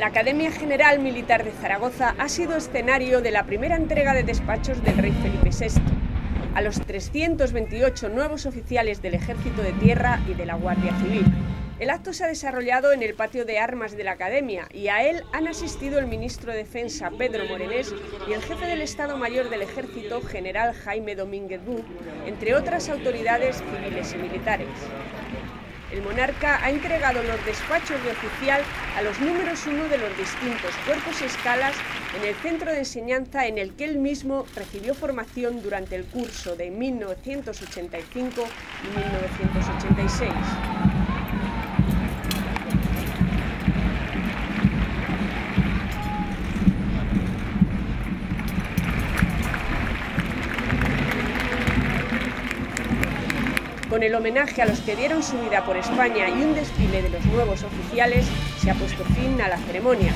La Academia General Militar de Zaragoza ha sido escenario de la primera entrega de despachos del rey Felipe VI a los 328 nuevos oficiales del Ejército de Tierra y de la Guardia Civil. El acto se ha desarrollado en el patio de armas de la Academia y a él han asistido el ministro de Defensa Pedro Morenés y el jefe del Estado Mayor del Ejército, general Jaime Domínguez Bú, entre otras autoridades civiles y militares el monarca ha entregado los despachos de oficial a los números uno de los distintos cuerpos y escalas en el centro de enseñanza en el que él mismo recibió formación durante el curso de 1985 y 1986. Con el homenaje a los que dieron su vida por España y un desfile de los nuevos oficiales, se ha puesto fin a la ceremonia.